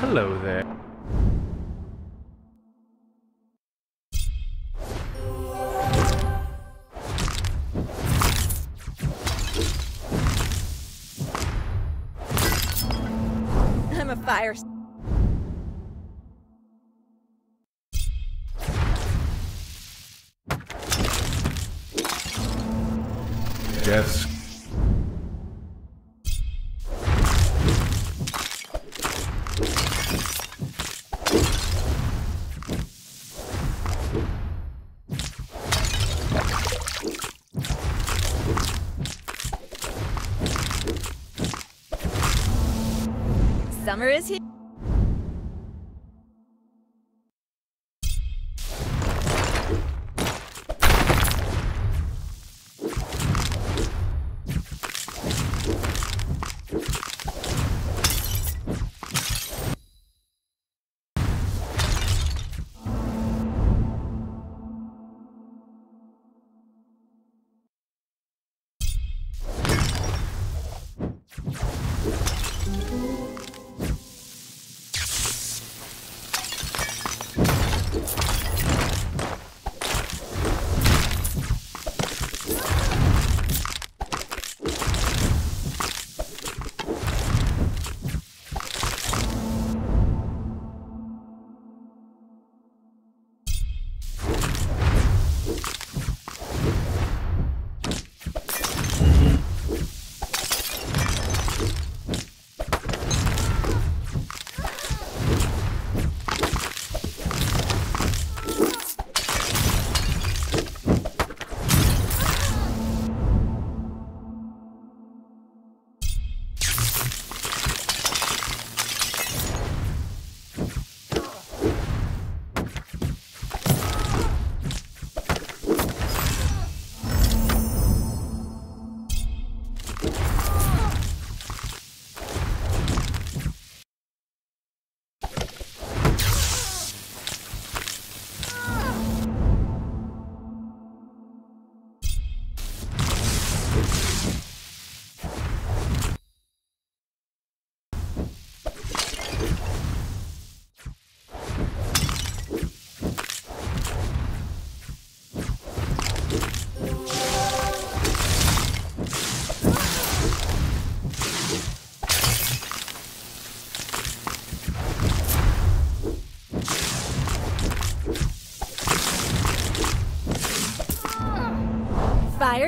Hello there. I'm a fire. Yes.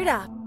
Fired up.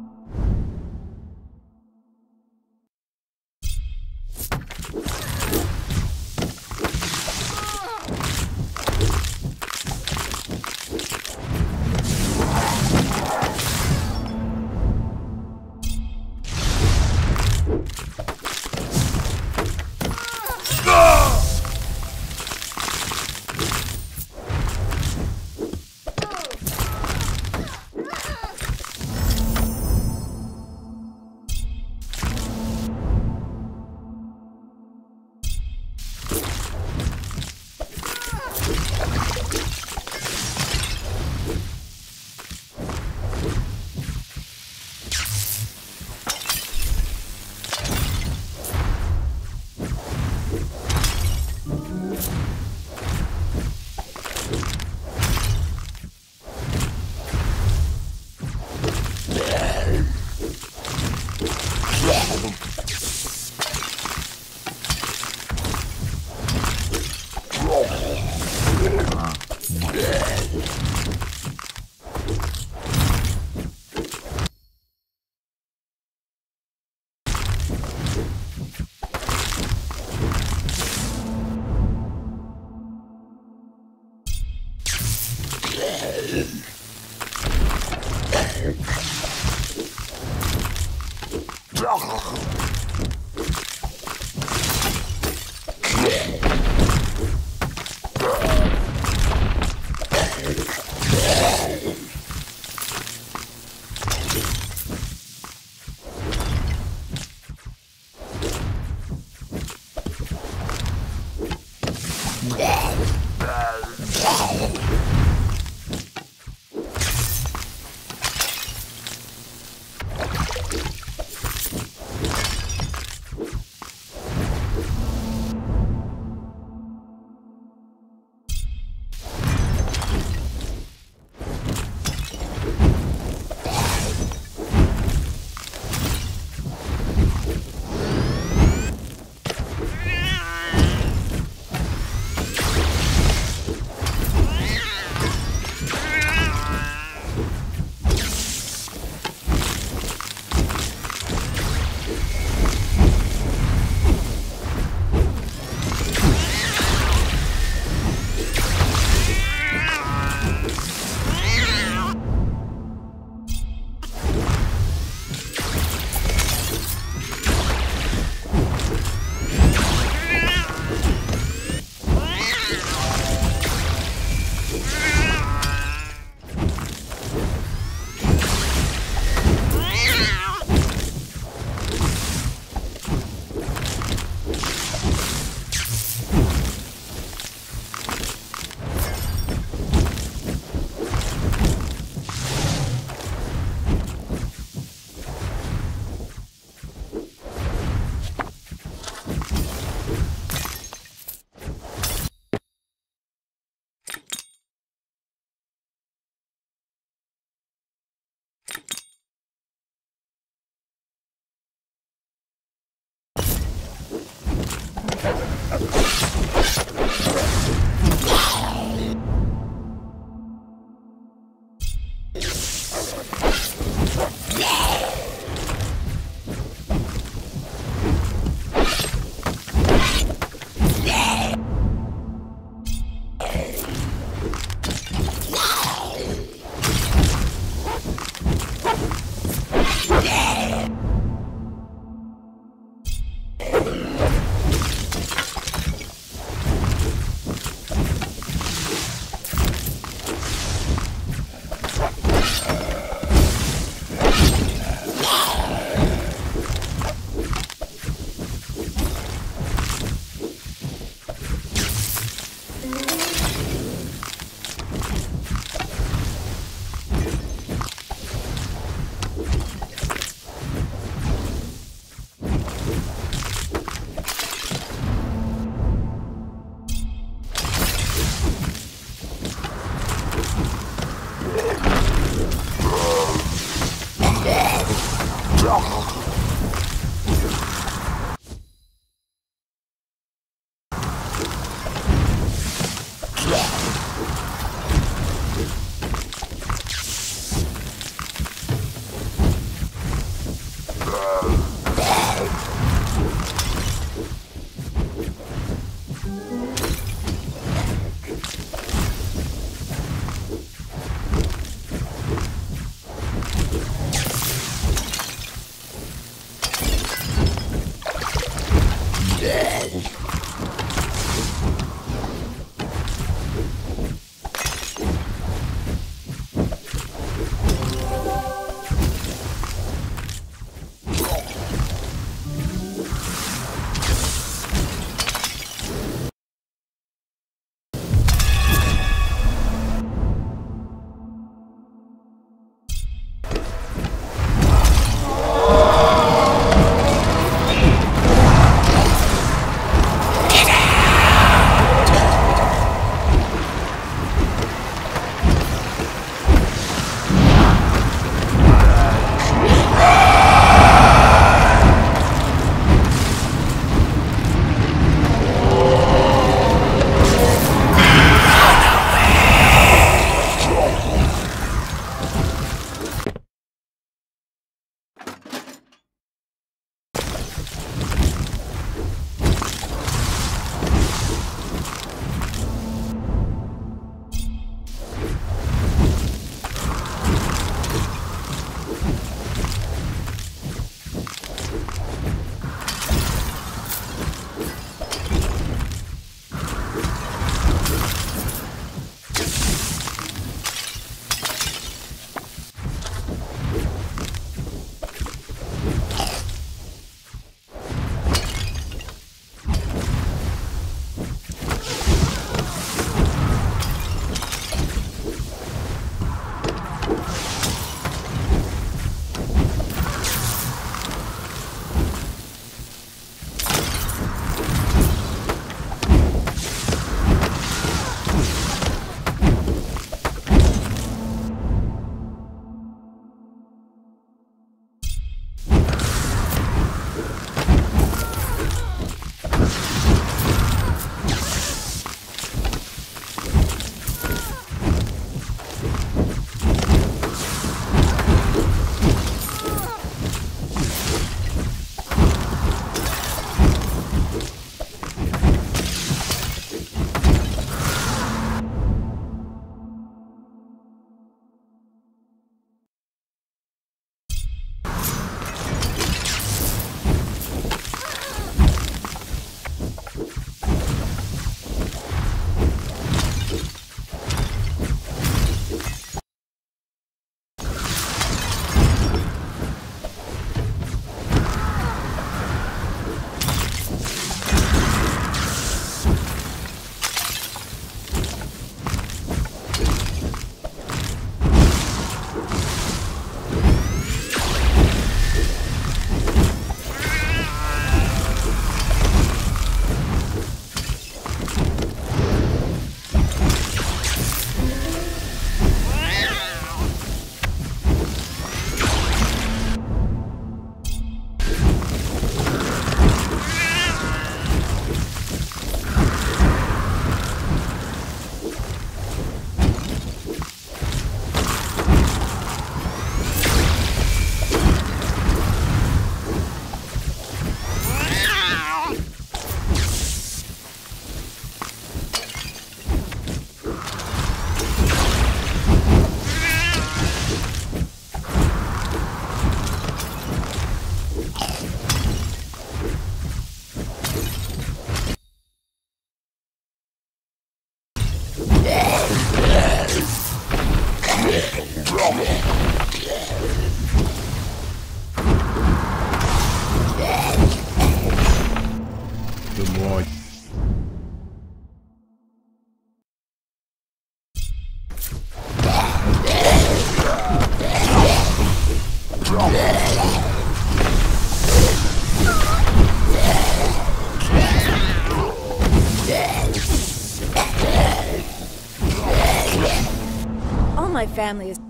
My family is.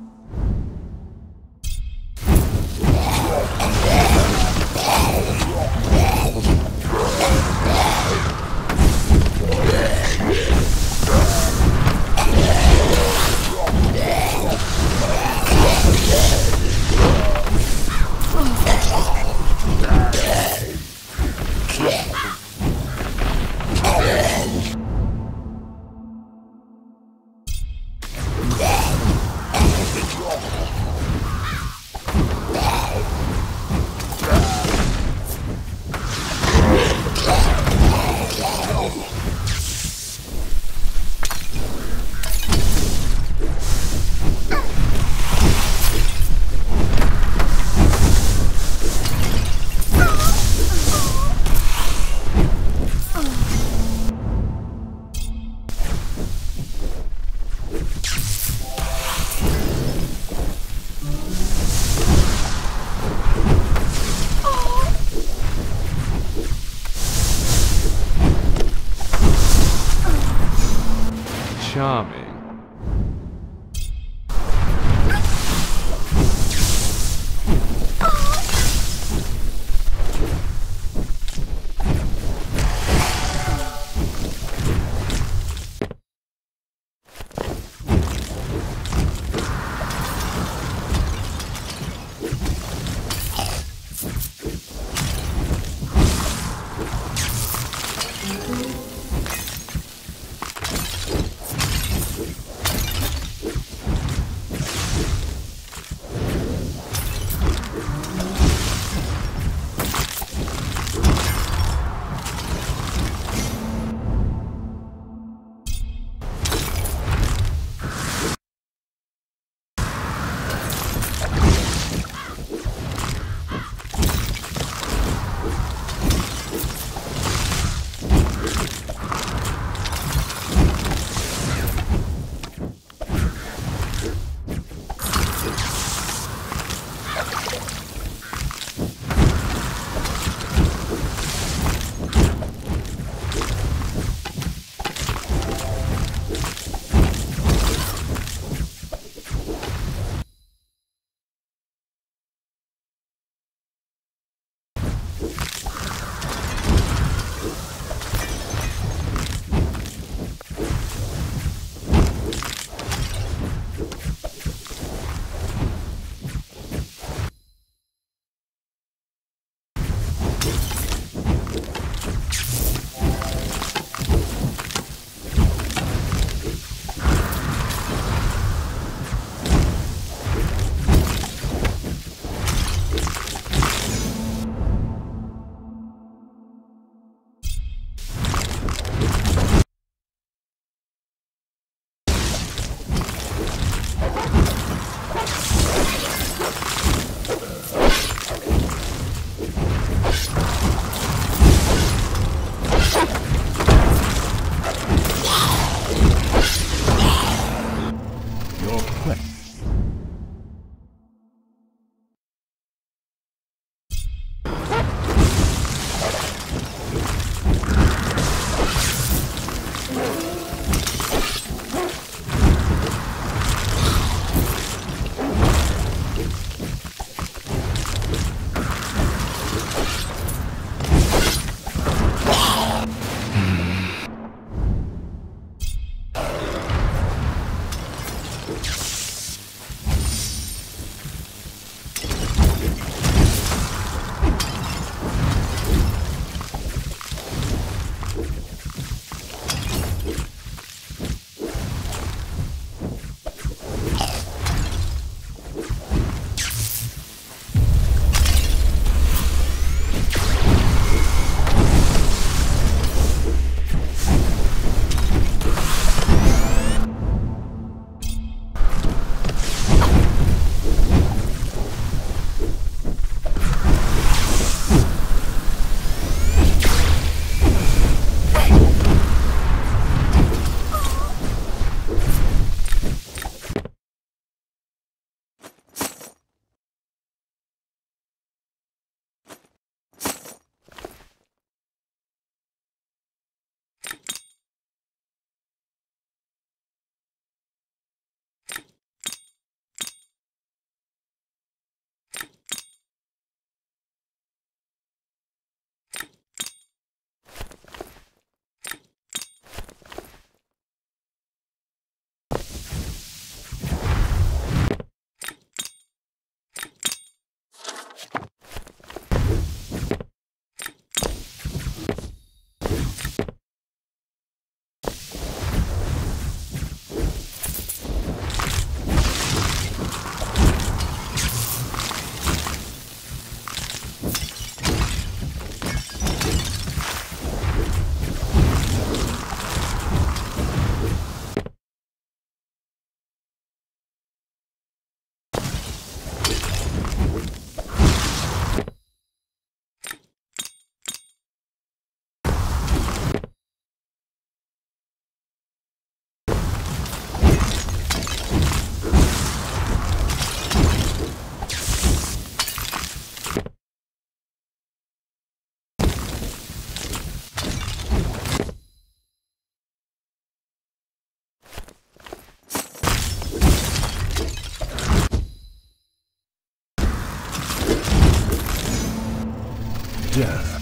death.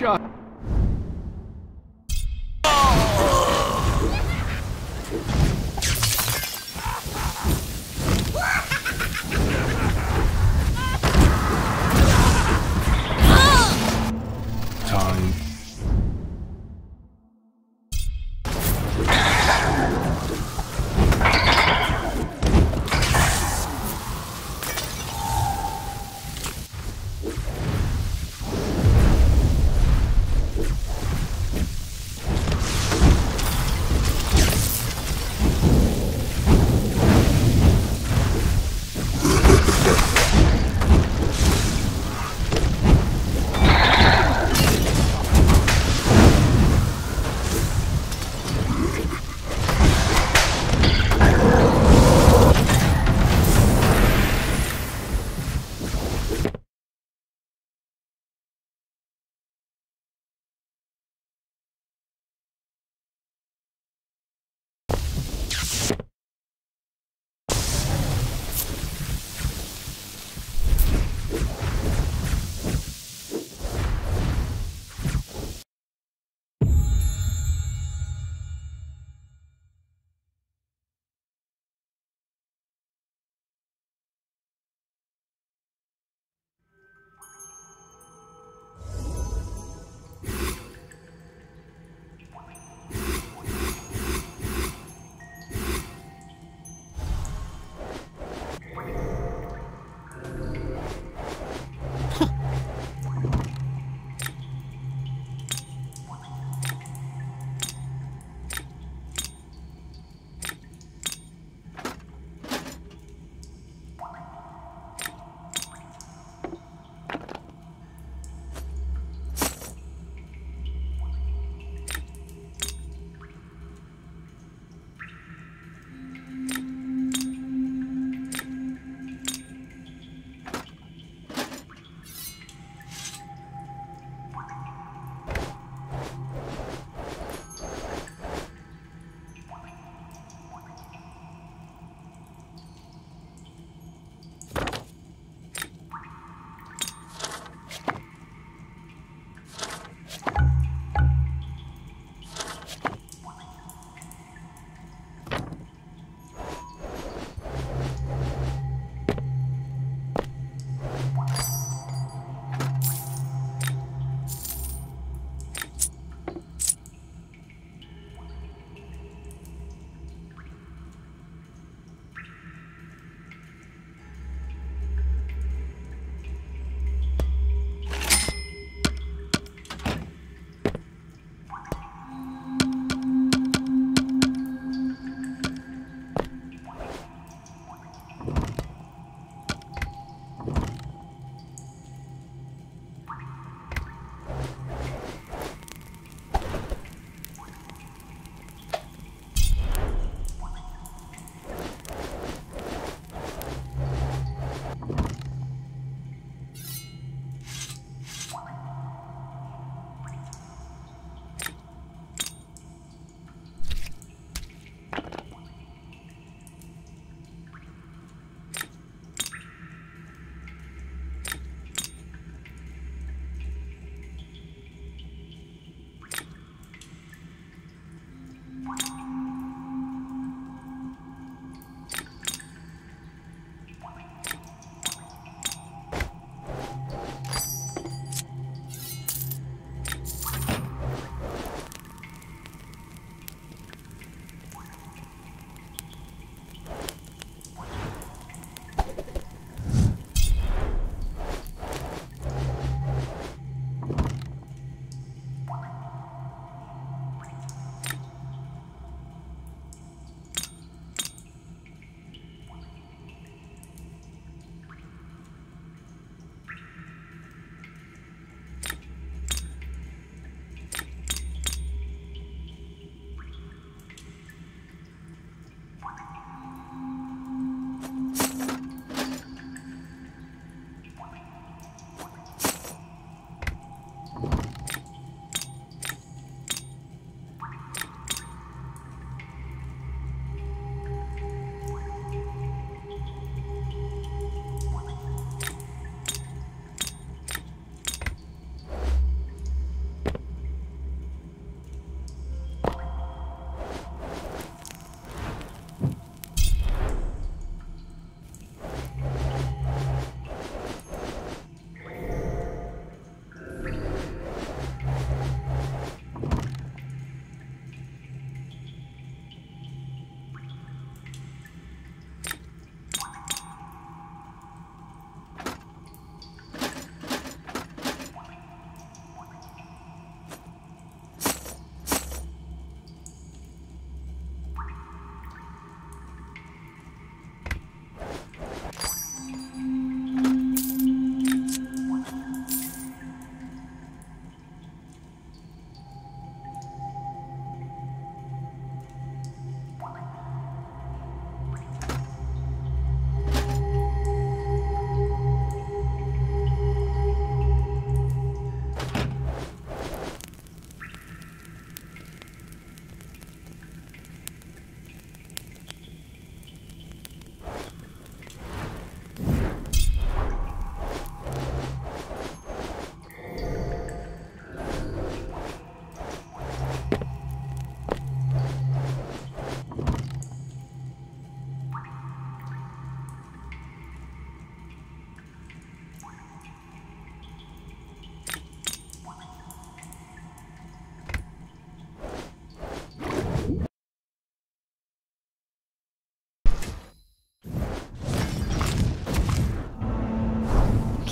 I'm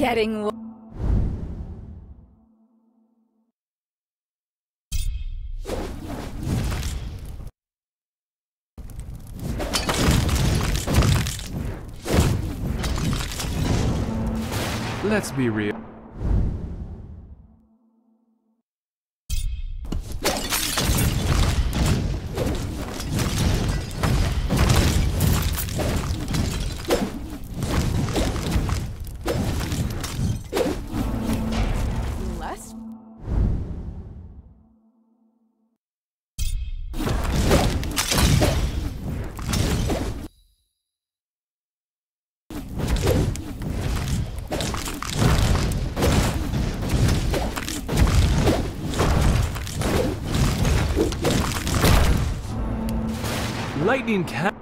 Getting Let's be real. Lightning can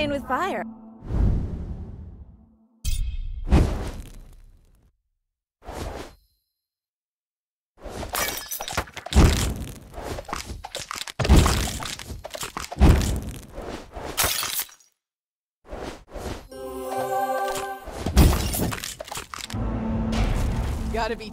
playing with fire. Gotta be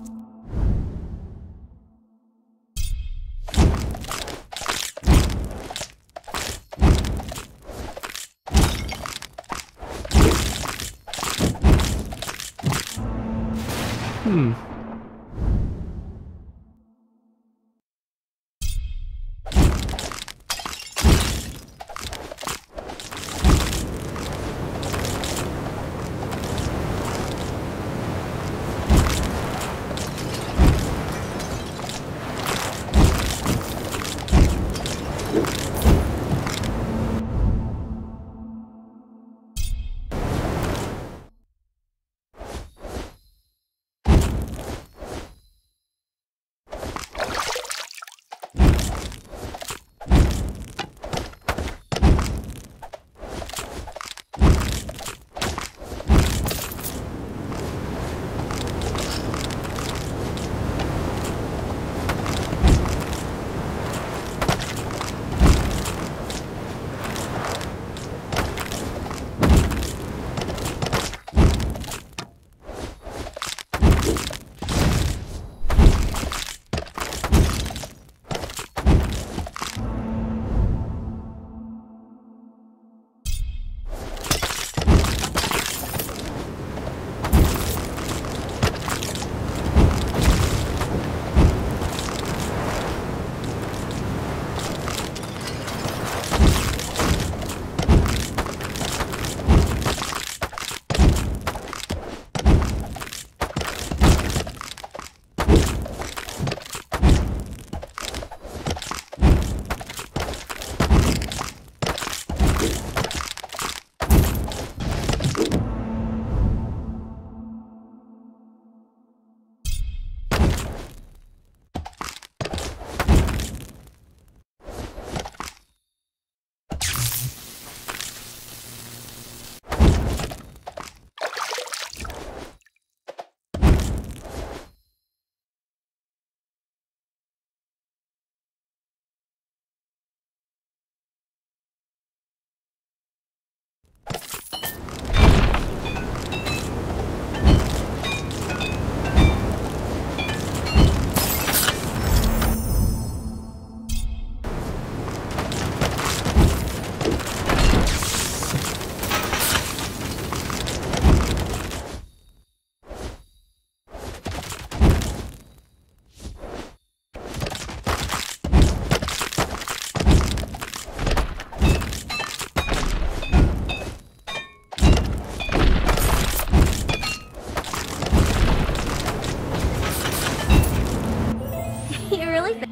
really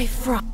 My frog.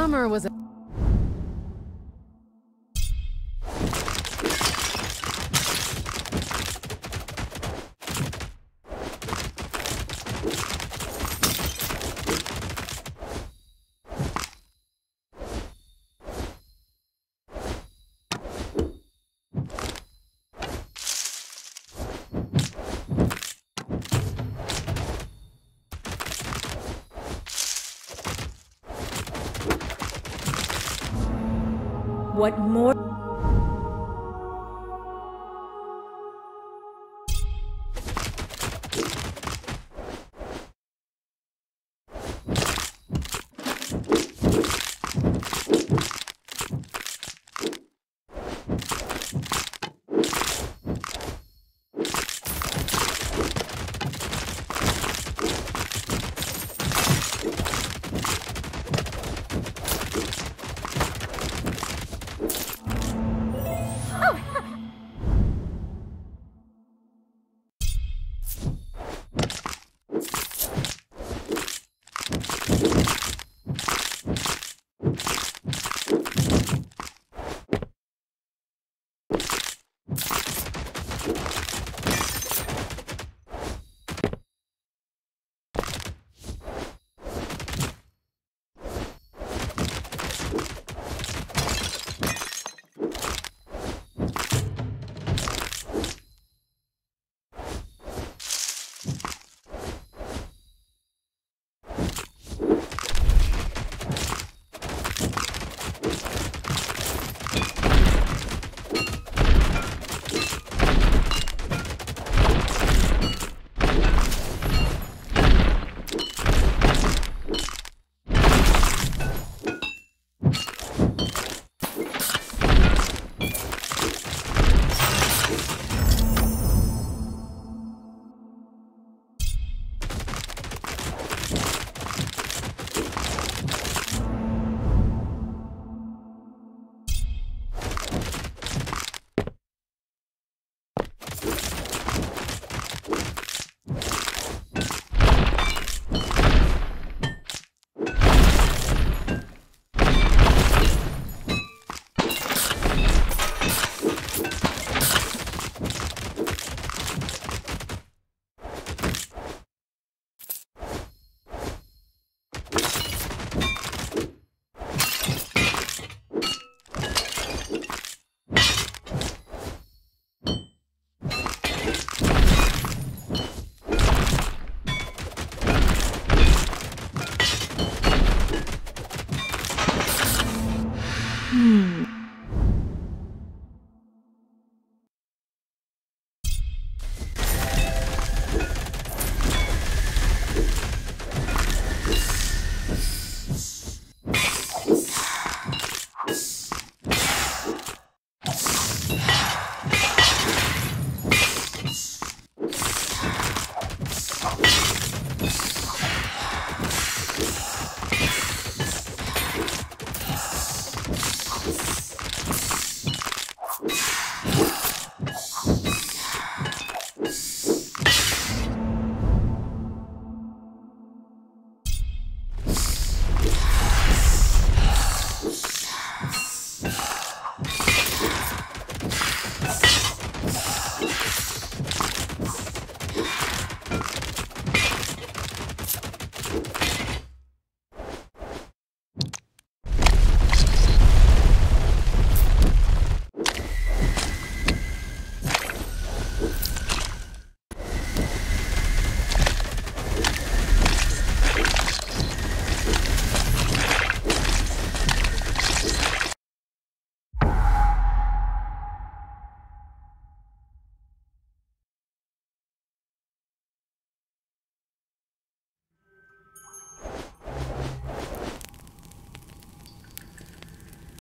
Summer was a What more?